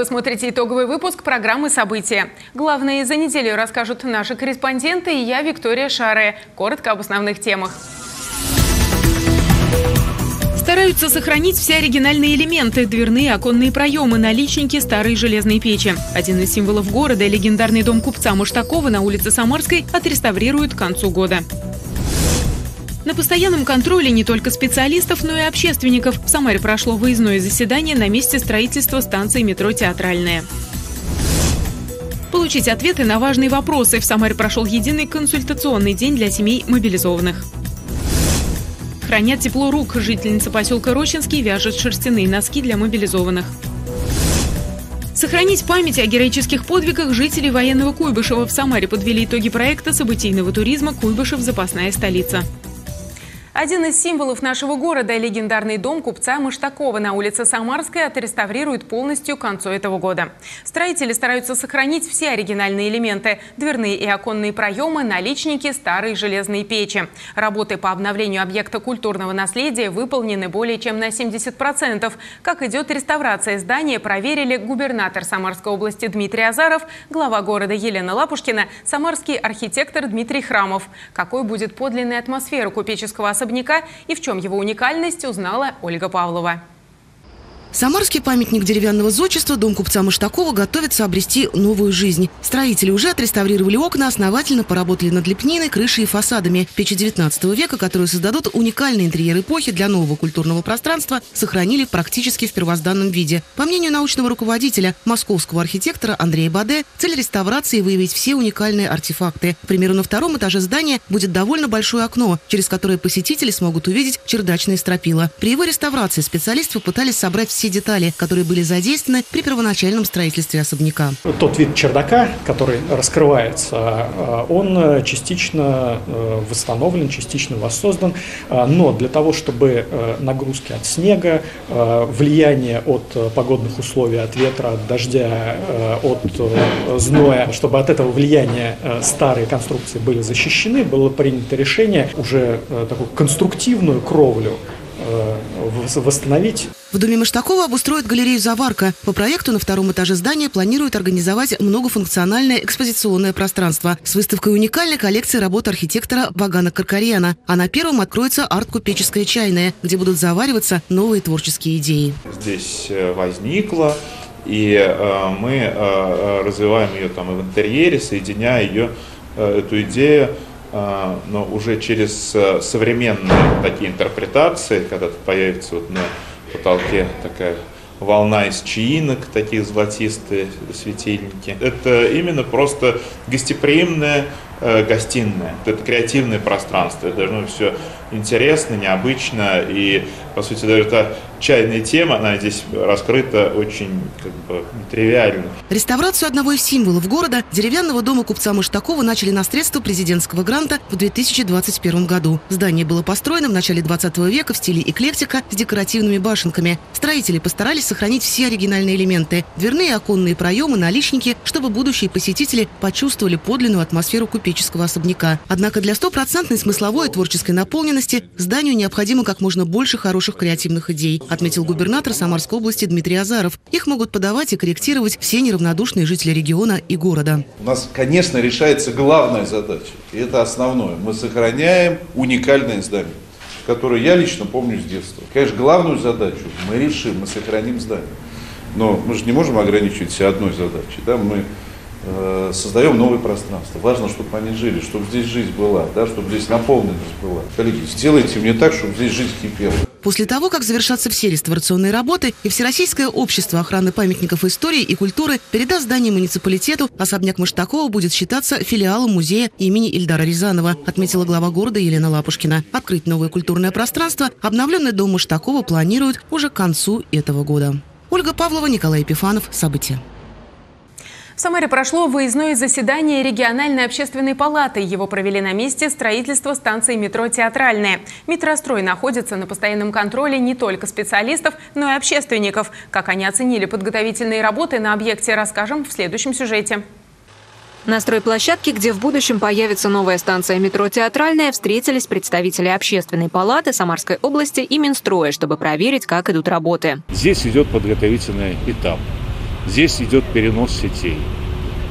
Вы смотрите итоговый выпуск программы «События». Главные за неделю расскажут наши корреспонденты и я, Виктория Шаре. Коротко об основных темах. Стараются сохранить все оригинальные элементы – дверные оконные проемы, наличники старой железной печи. Один из символов города – легендарный дом купца Муштакова на улице Самарской – отреставрируют к концу года. На постоянном контроле не только специалистов, но и общественников. В Самаре прошло выездное заседание на месте строительства станции метро «Театральная». Получить ответы на важные вопросы. В Самаре прошел единый консультационный день для семей мобилизованных. Хранят тепло рук. Жительница поселка Рощинский вяжет шерстяные носки для мобилизованных. Сохранить память о героических подвигах жителей военного Куйбышева в Самаре подвели итоги проекта событийного туризма «Куйбышев. Запасная столица». Один из символов нашего города – легендарный дом купца Маштакова на улице Самарской отреставрируют полностью к концу этого года. Строители стараются сохранить все оригинальные элементы – дверные и оконные проемы, наличники, старые железные печи. Работы по обновлению объекта культурного наследия выполнены более чем на 70%. Как идет реставрация здания, проверили губернатор Самарской области Дмитрий Азаров, глава города Елена Лапушкина, самарский архитектор Дмитрий Храмов. Какой будет подлинная атмосфера купеческого особняка и в чем его уникальность, узнала Ольга Павлова. Самарский памятник деревянного зодчества дом купца Маштакова готовится обрести новую жизнь. Строители уже отреставрировали окна, основательно поработали над лепниной, крышей и фасадами. Печи 19 века, которые создадут уникальный интерьер эпохи для нового культурного пространства, сохранили практически в первозданном виде. По мнению научного руководителя, московского архитектора Андрея Баде, цель реставрации – выявить все уникальные артефакты. К примеру, на втором этаже здания будет довольно большое окно, через которое посетители смогут увидеть чердачные стропила. При его реставрации специалисты пытались собрать все детали, которые были задействованы при первоначальном строительстве особняка. Тот вид чердака, который раскрывается, э, он частично э, восстановлен, частично воссоздан, э, но для того, чтобы нагрузки от снега, влияние от погодных условий, от ветра, от дождя, от зноя, чтобы от этого влияния старые конструкции были защищены, было принято решение уже такую конструктивную кровлю восстановить. В доме Маштакова обустроят галерею «Заварка». По проекту на втором этаже здания планируют организовать многофункциональное экспозиционное пространство с выставкой уникальной коллекции работ архитектора Вагана Каркарьяна. А на первом откроется арт-купеческая чайная, где будут завариваться новые творческие идеи. Здесь э, возникло и э, мы э, развиваем ее там и в интерьере, соединяя ее, эту идею но уже через современные такие интерпретации, когда появится вот на потолке такая волна из чаинок, такие золотистые светильники. Это именно просто гостеприимная э, гостиная. Это креативное пространство. Это должно быть все интересно, необычно. И, по сути, даже эта чайная тема, она здесь раскрыта очень как бы тривиально. Реставрацию одного из символов города, деревянного дома купца Маштакова, начали на средства президентского гранта в 2021 году. Здание было построено в начале 20 века в стиле эклектика с декоративными башенками. Строители постарались сохранить все оригинальные элементы – дверные оконные проемы, наличники, чтобы будущие посетители почувствовали подлинную атмосферу купеческого особняка. Однако для стопроцентной смысловой и творческой наполненности зданию необходимо как можно больше хороших креативных идей отметил губернатор Самарской области Дмитрий Азаров. Их могут подавать и корректировать все неравнодушные жители региона и города. У нас, конечно, решается главная задача, и это основное. Мы сохраняем уникальное здание которое я лично помню с детства. Конечно, главную задачу мы решим, мы сохраним здание. Но мы же не можем ограничивать себя одной задачей. Да? Мы создаем новое пространство. Важно, чтобы они жили, чтобы здесь жизнь была, да? чтобы здесь наполненность была. Коллеги, сделайте мне так, чтобы здесь жизнь кипела. После того, как завершатся все реставрационные работы и Всероссийское общество охраны памятников истории и культуры передаст здание муниципалитету, особняк Маштакова будет считаться филиалом музея имени Ильдара Рязанова, отметила глава города Елена Лапушкина. Открыть новое культурное пространство обновленный дом Маштакова планируют уже к концу этого года. Ольга Павлова, Николай Епифанов. События. В Самаре прошло выездное заседание региональной общественной палаты. Его провели на месте строительства станции метро «Театральная». Метрострой находится на постоянном контроле не только специалистов, но и общественников. Как они оценили подготовительные работы на объекте, расскажем в следующем сюжете. На стройплощадке, где в будущем появится новая станция метро «Театральная», встретились представители общественной палаты Самарской области и Минстроя, чтобы проверить, как идут работы. Здесь идет подготовительный этап. Здесь идет перенос сетей.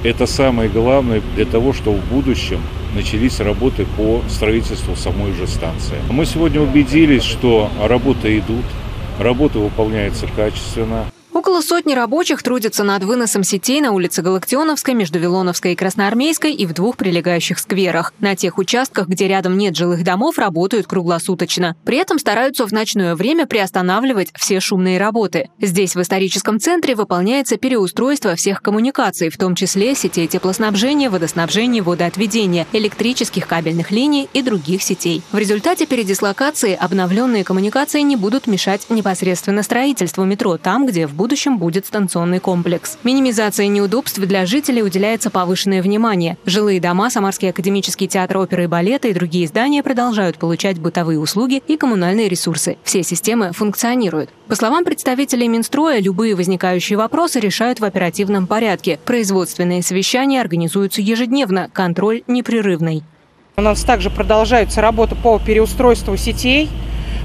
Это самое главное для того, чтобы в будущем начались работы по строительству самой же станции. Мы сегодня убедились, что работы идут, работа выполняется качественно. Около сотни рабочих трудятся над выносом сетей на улице Галактионовской, между Вилоновской и Красноармейской и в двух прилегающих скверах. На тех участках, где рядом нет жилых домов, работают круглосуточно. При этом стараются в ночное время приостанавливать все шумные работы. Здесь, в историческом центре, выполняется переустройство всех коммуникаций, в том числе сетей теплоснабжения, водоснабжения, водоотведения, электрических кабельных линий и других сетей. В результате передислокации обновленные коммуникации не будут мешать непосредственно строительству метро там, где в будущем будущем будет станционный комплекс. Минимизации неудобств для жителей уделяется повышенное внимание. Жилые дома, Самарский академический театр оперы и балета и другие здания продолжают получать бытовые услуги и коммунальные ресурсы. Все системы функционируют. По словам представителей Минстроя, любые возникающие вопросы решают в оперативном порядке. Производственные совещания организуются ежедневно, контроль непрерывный. У нас также продолжаются работы по переустройству сетей,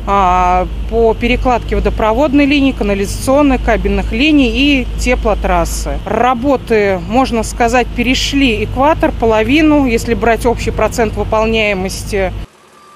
по перекладке водопроводной линии, канализационной, кабельных линий и теплотрассы. Работы, можно сказать, перешли экватор, половину, если брать общий процент выполняемости.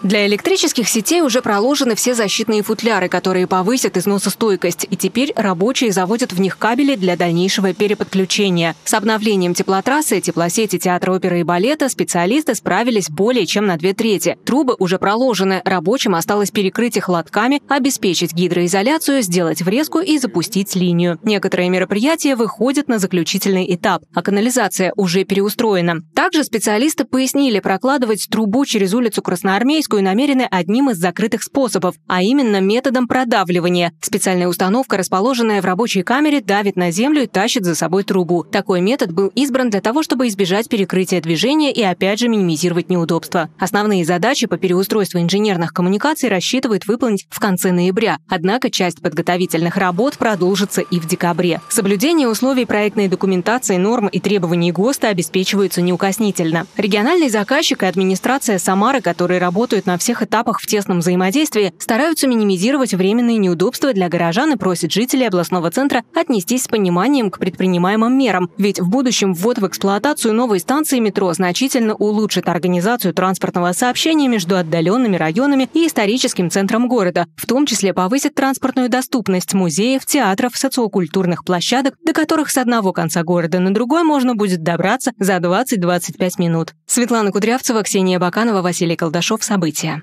Для электрических сетей уже проложены все защитные футляры, которые повысят износостойкость, и теперь рабочие заводят в них кабели для дальнейшего переподключения. С обновлением теплотрассы, теплосети театра оперы и балета специалисты справились более чем на две трети. Трубы уже проложены, рабочим осталось перекрыть их лотками, обеспечить гидроизоляцию, сделать врезку и запустить линию. Некоторые мероприятия выходят на заключительный этап, а канализация уже переустроена. Также специалисты пояснили, прокладывать трубу через улицу Красноармейскую Калининскую намерены одним из закрытых способов, а именно методом продавливания. Специальная установка, расположенная в рабочей камере, давит на землю и тащит за собой трубу. Такой метод был избран для того, чтобы избежать перекрытия движения и опять же минимизировать неудобства. Основные задачи по переустройству инженерных коммуникаций рассчитывают выполнить в конце ноября. Однако часть подготовительных работ продолжится и в декабре. Соблюдение условий проектной документации, норм и требований ГОСТа обеспечиваются неукоснительно. Региональный заказчик и администрация Самары, которые работают работают на всех этапах в тесном взаимодействии, стараются минимизировать временные неудобства для горожан и просят жителей областного центра отнестись с пониманием к предпринимаемым мерам. Ведь в будущем ввод в эксплуатацию новой станции метро значительно улучшит организацию транспортного сообщения между отдаленными районами и историческим центром города, в том числе повысит транспортную доступность музеев, театров, социокультурных площадок, до которых с одного конца города на другой можно будет добраться за 20-25 минут. Светлана Кудрявцева, Ксения Баканова, Василий Колдашов. События события.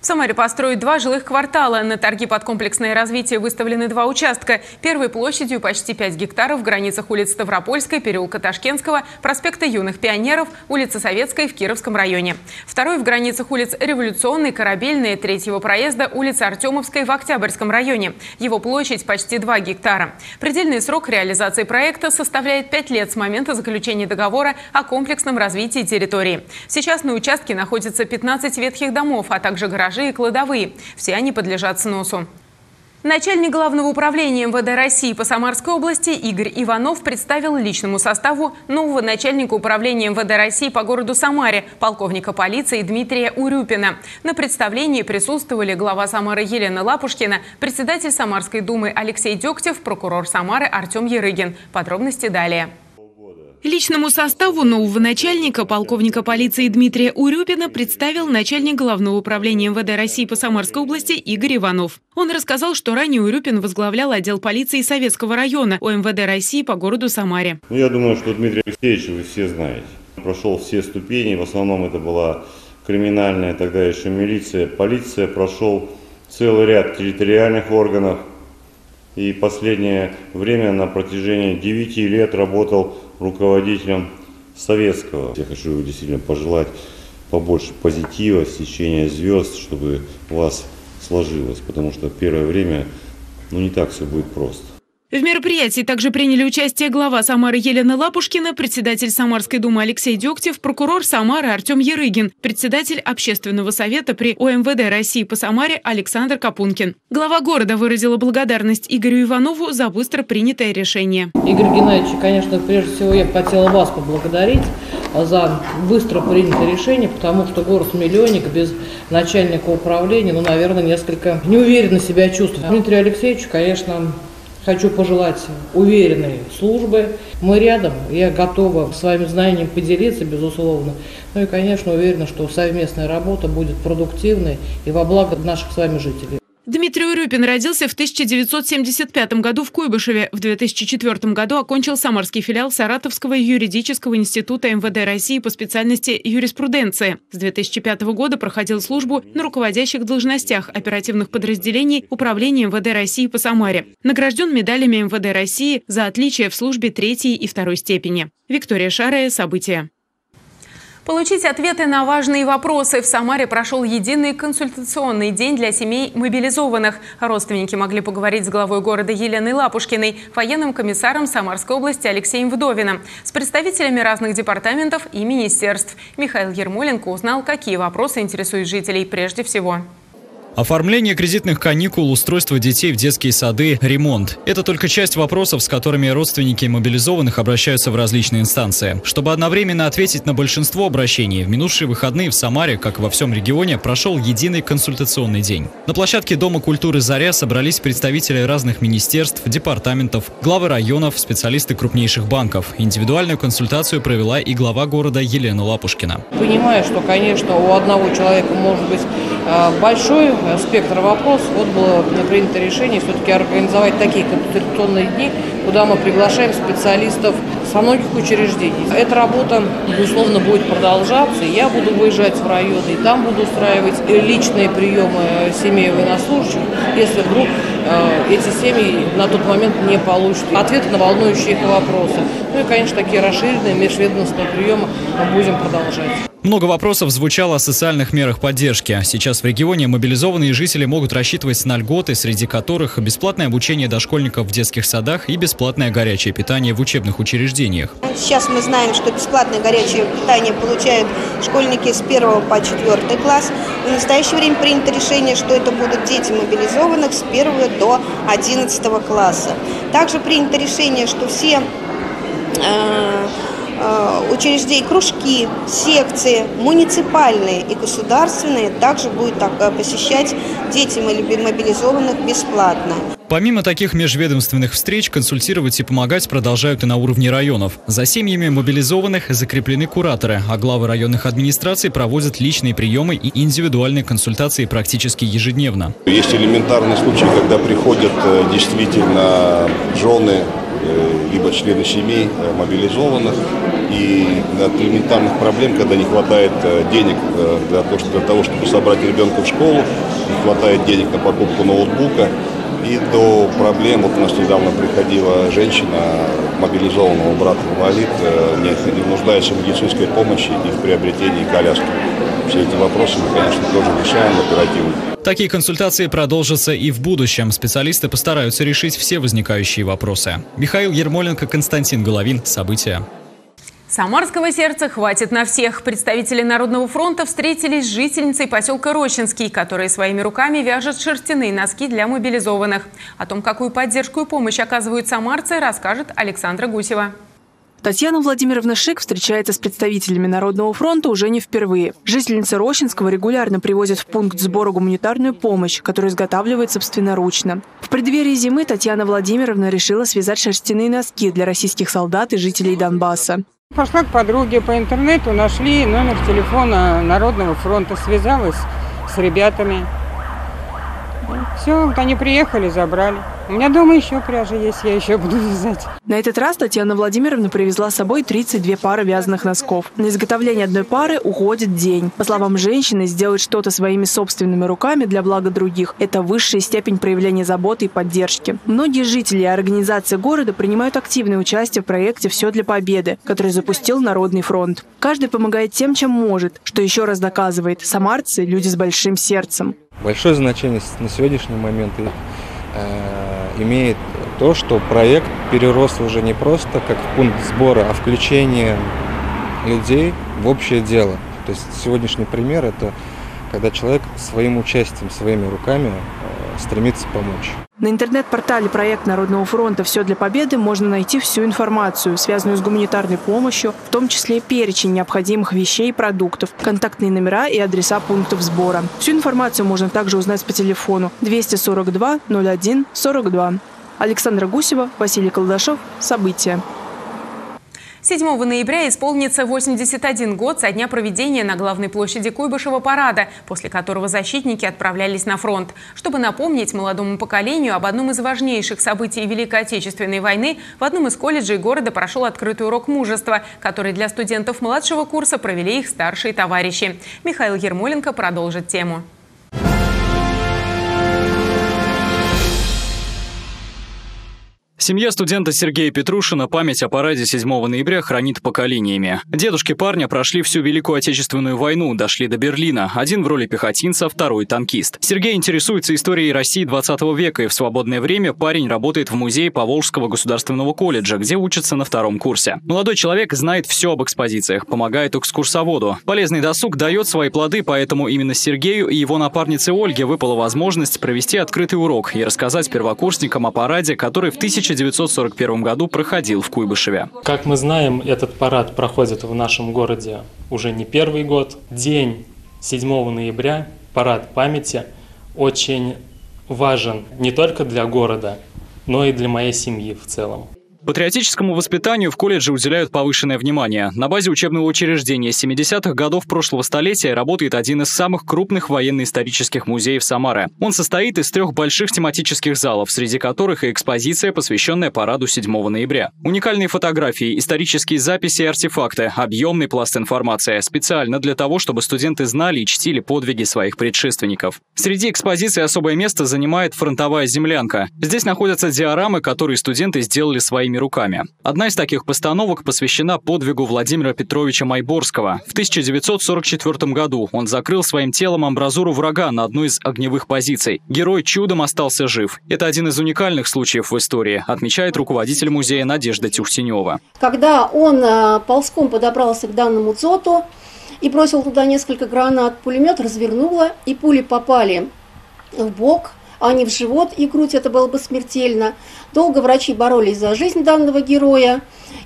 В Самаре построят два жилых квартала. На торги под комплексное развитие выставлены два участка. Первый площадью почти 5 гектаров в границах улиц Ставропольской, переулка Ташкентского, проспекта Юных Пионеров, улица Советской в Кировском районе. Второй в границах улиц Революционной, Корабельной, Третьего проезда, улица Артемовской в Октябрьском районе. Его площадь почти 2 гектара. Предельный срок реализации проекта составляет 5 лет с момента заключения договора о комплексном развитии территории. Сейчас на участке находится 15 ветхих домов, а также гаражи гаражи и кладовые. Все они подлежат сносу. Начальник Главного управления МВД России по Самарской области Игорь Иванов представил личному составу нового начальника управления МВД России по городу Самаре, полковника полиции Дмитрия Урюпина. На представлении присутствовали глава Самары Елена Лапушкина, председатель Самарской думы Алексей Дегтев, прокурор Самары Артем Ерыгин. Подробности далее. Личному составу нового начальника, полковника полиции Дмитрия Урюпина, представил начальник Главного управления МВД России по Самарской области Игорь Иванов. Он рассказал, что ранее Урюпин возглавлял отдел полиции Советского района ОМВД России по городу Самаре. Ну, я думаю, что Дмитрий Алексеевич вы все знаете. Прошел все ступени, в основном это была криминальная тогда еще милиция, полиция, прошел целый ряд территориальных органов. И последнее время на протяжении 9 лет работал руководителем советского. Я хочу действительно пожелать побольше позитива, сечения звезд, чтобы у вас сложилось, потому что первое время ну, не так все будет просто. В мероприятии также приняли участие глава Самары Елена Лапушкина, председатель Самарской думы Алексей Дегтев, прокурор Самары Артем Ерыгин, председатель общественного совета при ОМВД России по Самаре Александр Капункин. Глава города выразила благодарность Игорю Иванову за быстро принятое решение. Игорь Геннадьевич, конечно, прежде всего я хотела вас поблагодарить за быстро принятое решение, потому что город-миллионник без начальника управления, ну, наверное, несколько неуверенно себя чувствует. Дмитрию Алексеевичу, конечно, Хочу пожелать уверенной службы. Мы рядом, я готова своим знанием поделиться, безусловно. Ну и, конечно, уверена, что совместная работа будет продуктивной и во благо наших с вами жителей. Дмитрий Урюпин родился в 1975 году в Куйбышеве. В 2004 году окончил Самарский филиал Саратовского юридического института МВД России по специальности юриспруденция. С 2005 года проходил службу на руководящих должностях оперативных подразделений Управления МВД России по Самаре. Награжден медалями МВД России за отличие в службе третьей и второй степени. Виктория Шарая. События. Получить ответы на важные вопросы. В Самаре прошел единый консультационный день для семей мобилизованных. Родственники могли поговорить с главой города Еленой Лапушкиной, военным комиссаром Самарской области Алексеем Вдовиным, с представителями разных департаментов и министерств. Михаил Ермоленко узнал, какие вопросы интересуют жителей прежде всего. Оформление кредитных каникул, устройство детей в детские сады, ремонт – это только часть вопросов, с которыми родственники мобилизованных обращаются в различные инстанции. Чтобы одновременно ответить на большинство обращений, в минувшие выходные в Самаре, как и во всем регионе, прошел единый консультационный день. На площадке Дома культуры «Заря» собрались представители разных министерств, департаментов, главы районов, специалисты крупнейших банков. Индивидуальную консультацию провела и глава города Елена Лапушкина. Понимаю, что, конечно, у одного человека может быть э, большой спектр вопросов. Вот было принято решение все-таки организовать такие консультационные дни, куда мы приглашаем специалистов со многих учреждений. Эта работа, безусловно, будет продолжаться. Я буду выезжать в районы, и там буду устраивать личные приемы семей военнослужащих, если вдруг э, эти семьи на тот момент не получат ответы на волнующие их вопросы. Ну и, конечно, такие расширенные межведомственные приемы мы будем продолжать. Много вопросов звучало о социальных мерах поддержки. Сейчас в регионе мобилизованные жители могут рассчитывать на льготы, среди которых бесплатное обучение дошкольников в детских садах и бесплатное горячее питание в учебных учреждениях. Сейчас мы знаем, что бесплатное горячее питание получают школьники с 1 по 4 класс. В настоящее время принято решение, что это будут дети мобилизованных с 1 до 11 класса. Также принято решение, что все э, учреждений, кружки, секции, муниципальные и государственные также будут э, посещать дети мобилизованных бесплатно. Помимо таких межведомственных встреч, консультировать и помогать продолжают и на уровне районов. За семьями мобилизованных закреплены кураторы, а главы районных администраций проводят личные приемы и индивидуальные консультации практически ежедневно. Есть элементарный случай, когда приходят э, действительно жены члены семей мобилизованных, и от элементарных проблем, когда не хватает э, денег э, для того, для того, чтобы собрать ребенка в школу, не хватает денег на покупку ноутбука, и до проблем, вот у нас недавно приходила женщина, мобилизованного брата инвалид, э, нуждается в медицинской помощи и в приобретении коляски. Все эти вопросы мы, конечно, тоже решаем оперативно. Такие консультации продолжатся и в будущем. Специалисты постараются решить все возникающие вопросы. Михаил Ермоленко, Константин Головин. События. Самарского сердца хватит на всех. Представители Народного фронта встретились с жительницей поселка Рощинский, которая своими руками вяжет шерстяные носки для мобилизованных. О том, какую поддержку и помощь оказывают самарцы, расскажет Александра Гусева. Татьяна Владимировна Шик встречается с представителями Народного фронта уже не впервые. Жительница Рощинского регулярно привозит в пункт сбора гуманитарную помощь, которую изготавливает собственноручно. В преддверии зимы Татьяна Владимировна решила связать шерстяные носки для российских солдат и жителей Донбасса. Пошла к подруге по интернету, нашли номер телефона Народного фронта, связалась с ребятами. Все, они приехали, забрали. У меня дома еще пряжа есть, я еще буду вязать. На этот раз Татьяна Владимировна привезла с собой 32 пары вязаных носков. На изготовление одной пары уходит день. По словам женщины, сделать что-то своими собственными руками для блага других – это высшая степень проявления заботы и поддержки. Многие жители и организации города принимают активное участие в проекте «Все для победы», который запустил Народный фронт. Каждый помогает тем, чем может, что еще раз доказывает – самарцы – люди с большим сердцем. Большое значение на сегодняшний момент э, имеет то, что проект перерос уже не просто как пункт сбора, а включение людей в общее дело. То есть сегодняшний пример – это когда человек своим участием, своими руками э, стремится помочь. На интернет-портале проект Народного фронта «Все для победы» можно найти всю информацию, связанную с гуманитарной помощью, в том числе перечень необходимых вещей и продуктов, контактные номера и адреса пунктов сбора. Всю информацию можно также узнать по телефону 242 01 42. Александра Гусева, Василий Колдашов. События. 7 ноября исполнится 81 год со дня проведения на главной площади Куйбышева парада, после которого защитники отправлялись на фронт. Чтобы напомнить молодому поколению об одном из важнейших событий Великой Отечественной войны, в одном из колледжей города прошел открытый урок мужества, который для студентов младшего курса провели их старшие товарищи. Михаил Ермоленко продолжит тему. Семья студента Сергея Петрушина память о параде 7 ноября хранит поколениями. Дедушки парня прошли всю Великую Отечественную войну, дошли до Берлина. Один в роли пехотинца, второй танкист. Сергей интересуется историей России 20 века и в свободное время парень работает в музее Поволжского государственного колледжа, где учится на втором курсе. Молодой человек знает все об экспозициях, помогает экскурсоводу. Полезный досуг дает свои плоды, поэтому именно Сергею и его напарнице Ольге выпала возможность провести открытый урок и рассказать первокурсникам о параде, который в 1000 1941 году проходил в Куйбышеве. Как мы знаем, этот парад проходит в нашем городе уже не первый год. День 7 ноября, парад памяти, очень важен не только для города, но и для моей семьи в целом. Патриотическому воспитанию в колледже уделяют повышенное внимание. На базе учебного учреждения 70-х годов прошлого столетия работает один из самых крупных военно-исторических музеев Самары. Он состоит из трех больших тематических залов, среди которых и экспозиция, посвященная параду 7 ноября. Уникальные фотографии, исторические записи и артефакты, объемный пласт информации, специально для того, чтобы студенты знали и чтили подвиги своих предшественников. Среди экспозиций особое место занимает фронтовая землянка. Здесь находятся диорамы, которые студенты сделали своими своими руками. Одна из таких постановок посвящена подвигу Владимира Петровича Майборского. В 1944 году он закрыл своим телом амбразуру врага на одной из огневых позиций. Герой чудом остался жив. Это один из уникальных случаев в истории, отмечает руководитель музея Надежда Тюхтенева. Когда он э, ползком подобрался к данному дзоту и бросил туда несколько гранат, пулемет развернуло, и пули попали в бок а не в живот и грудь, это было бы смертельно. Долго врачи боролись за жизнь данного героя.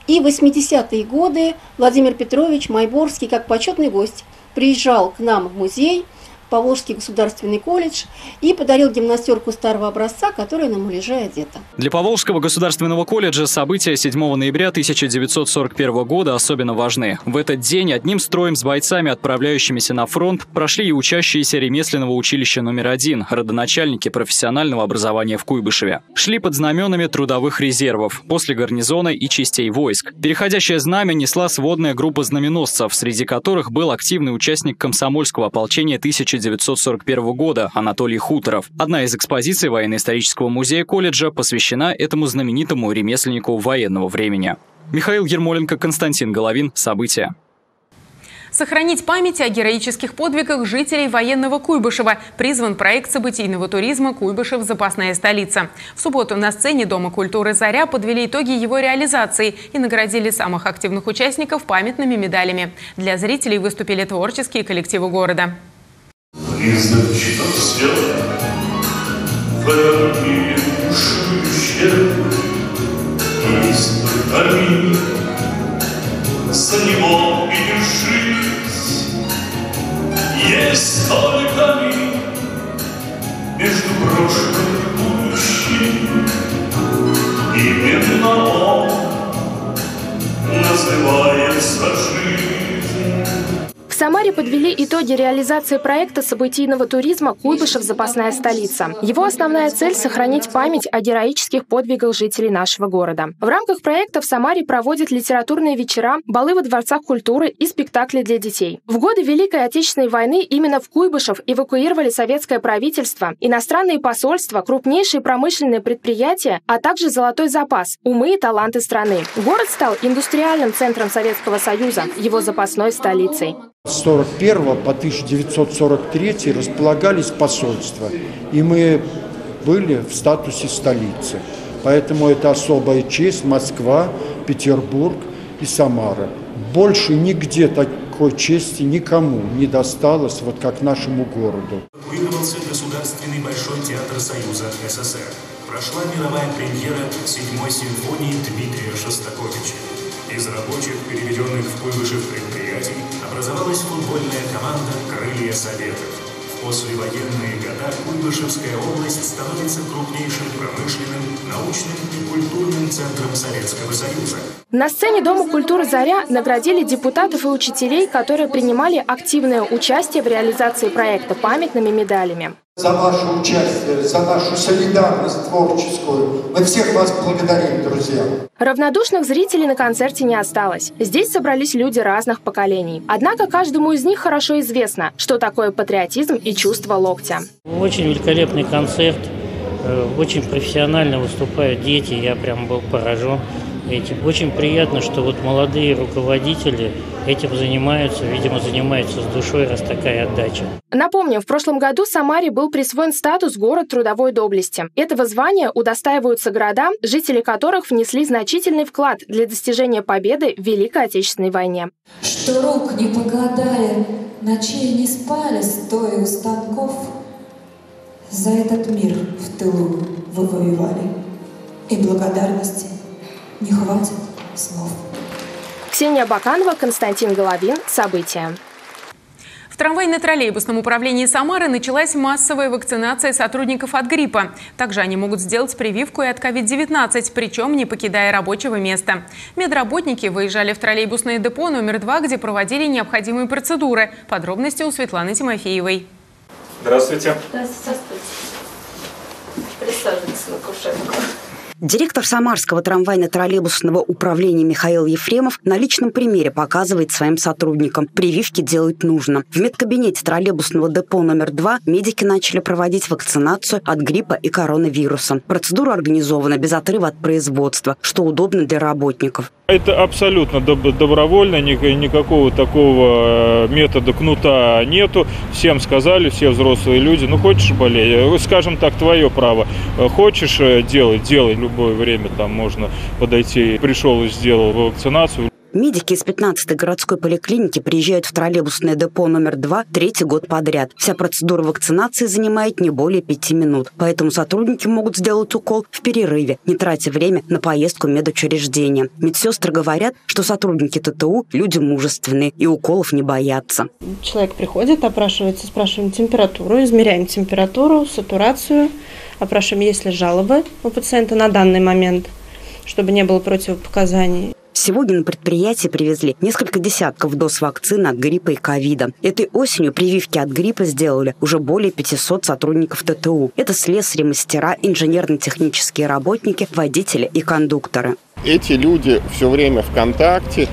И в 80-е годы Владимир Петрович Майборский, как почетный гость, приезжал к нам в музей – Поволжский государственный колледж и подарил гимнастерку старого образца, которая на муляже одета. Для Поволжского государственного колледжа события 7 ноября 1941 года особенно важны. В этот день одним строем с бойцами, отправляющимися на фронт, прошли и учащиеся ремесленного училища номер один, родоначальники профессионального образования в Куйбышеве. Шли под знаменами трудовых резервов, после гарнизона и частей войск. Переходящее знамя несла сводная группа знаменосцев, среди которых был активный участник комсомольского ополчения 1000 1941 года Анатолий Хуторов. Одна из экспозиций военно-исторического музея колледжа посвящена этому знаменитому ремесленнику военного времени. Михаил Ермоленко, Константин Головин. События. Сохранить память о героических подвигах жителей военного Куйбышева призван проект событийного туризма «Куйбышев. Запасная столица». В субботу на сцене Дома культуры «Заря» подвели итоги его реализации и наградили самых активных участников памятными медалями. Для зрителей выступили творческие коллективы города. Призначен свет в этом мире только итоги реализации проекта событийного туризма «Куйбышев. Запасная столица». Его основная цель – сохранить память о героических подвигах жителей нашего города. В рамках проекта в Самаре проводят литературные вечера, балы во дворцах культуры и спектакли для детей. В годы Великой Отечественной войны именно в Куйбышев эвакуировали советское правительство, иностранные посольства, крупнейшие промышленные предприятия, а также золотой запас, умы и таланты страны. Город стал индустриальным центром Советского Союза, его запасной столицей. С 1941 по 1943 располагались посольства, и мы были в статусе столицы. Поэтому это особая честь Москва, Петербург и Самара. Больше нигде такой чести никому не досталось, вот как нашему городу. Эвакуировался Государственный Большой театр Союза СССР. Прошла мировая премьера седьмой симфонии Дмитрия Шостаковича. Из рабочих, переведенных в Куйбышев предприятий, образовалась футбольная команда «Крылья Советов». В послевоенные года Куйбышевская область становится крупнейшим промышленным, научным и культурным центром Советского Союза. На сцене Дома культуры «Заря» наградили депутатов и учителей, которые принимали активное участие в реализации проекта памятными медалями. За ваше участие, за нашу солидарность творческую. Мы всех вас благодарим, друзья. Равнодушных зрителей на концерте не осталось. Здесь собрались люди разных поколений. Однако каждому из них хорошо известно, что такое патриотизм и чувство локтя. Очень великолепный концерт. Э, очень профессионально выступают дети. Я прям был поражен этим. Очень приятно, что вот молодые руководители этим занимаются, видимо, занимаются с душой, раз такая отдача. Напомним, в прошлом году Самаре был присвоен статус город трудовой доблести. Этого звания удостаиваются города, жители которых внесли значительный вклад для достижения победы в Великой Отечественной войне. Что рук не погадали, ночей не спали, стоя у станков, за этот мир в тылу вы воевали. И благодарности не хватит слов. Ксения Баканова, Константин Головин. События. В трамвайно-троллейбусном управлении Самары началась массовая вакцинация сотрудников от гриппа. Также они могут сделать прививку и от COVID-19, причем не покидая рабочего места. Медработники выезжали в троллейбусное депо номер 2, где проводили необходимые процедуры. Подробности у Светланы Тимофеевой. Здравствуйте. Здравствуйте. Присаживайтесь на кушетку. Директор Самарского трамвайно-троллейбусного управления Михаил Ефремов на личном примере показывает своим сотрудникам. Прививки делать нужно. В медкабинете троллейбусного депо номер 2 медики начали проводить вакцинацию от гриппа и коронавируса. Процедура организована без отрыва от производства, что удобно для работников. Это абсолютно добровольно, никакого такого э, метода кнута нету. Всем сказали, все взрослые люди, ну хочешь болеть, э, скажем так, твое право. Э, хочешь делать, делай, любое время там можно подойти. Пришел и сделал вакцинацию. Медики из 15-й городской поликлиники приезжают в троллейбусное депо номер 2 третий год подряд. Вся процедура вакцинации занимает не более пяти минут. Поэтому сотрудники могут сделать укол в перерыве, не тратя время на поездку в медучреждение. Медсестры говорят, что сотрудники ТТУ – люди мужественные и уколов не боятся. Человек приходит, опрашивается, спрашиваем температуру, измеряем температуру, сатурацию, опрашиваем, есть ли жалобы у пациента на данный момент, чтобы не было противопоказаний. Сегодня на предприятие привезли несколько десятков доз вакцины от гриппа и ковида. Этой осенью прививки от гриппа сделали уже более 500 сотрудников ТТУ. Это слесари, мастера, инженерно-технические работники, водители и кондукторы. Эти люди все время в контакте,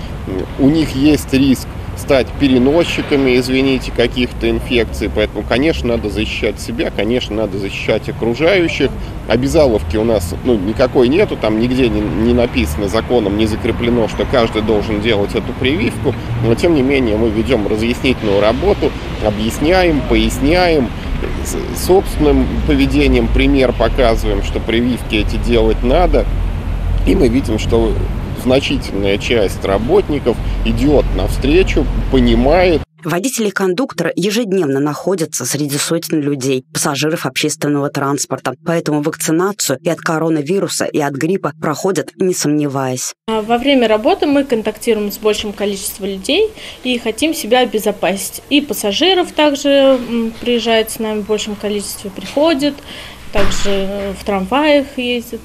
у них есть риск стать переносчиками, извините, каких-то инфекций. Поэтому, конечно, надо защищать себя, конечно, надо защищать окружающих. Обязаловки у нас ну, никакой нету, там нигде не, не написано законом, не закреплено, что каждый должен делать эту прививку. Но, тем не менее, мы ведем разъяснительную работу, объясняем, поясняем, собственным поведением пример показываем, что прививки эти делать надо. И мы видим, что значительная часть работников идет навстречу, понимает, Водители и кондукторы ежедневно находятся среди сотен людей, пассажиров общественного транспорта. Поэтому вакцинацию и от коронавируса, и от гриппа проходят, не сомневаясь. А во время работы мы контактируем с большим количеством людей и хотим себя обезопасить. И пассажиров также приезжают с нами в большем количестве, приходят, также в трамваях ездят.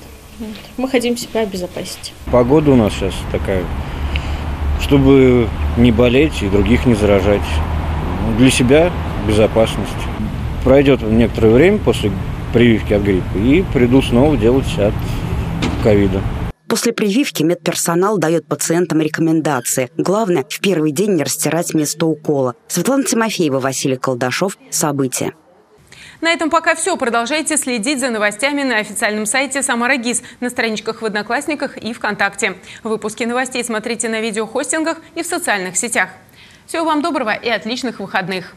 Мы хотим себя обезопасить. Погода у нас сейчас такая, чтобы не болеть и других не заражать. Для себя безопасность. Пройдет некоторое время после прививки от гриппа и приду снова делать от ковида. После прививки медперсонал дает пациентам рекомендации. Главное, в первый день не растирать место укола. Светлана Тимофеева, Василий Колдашов. События. На этом пока все. Продолжайте следить за новостями на официальном сайте Самара ГИС, на страничках в Одноклассниках и ВКонтакте. Выпуски новостей смотрите на видеохостингах и в социальных сетях. Всего вам доброго и отличных выходных!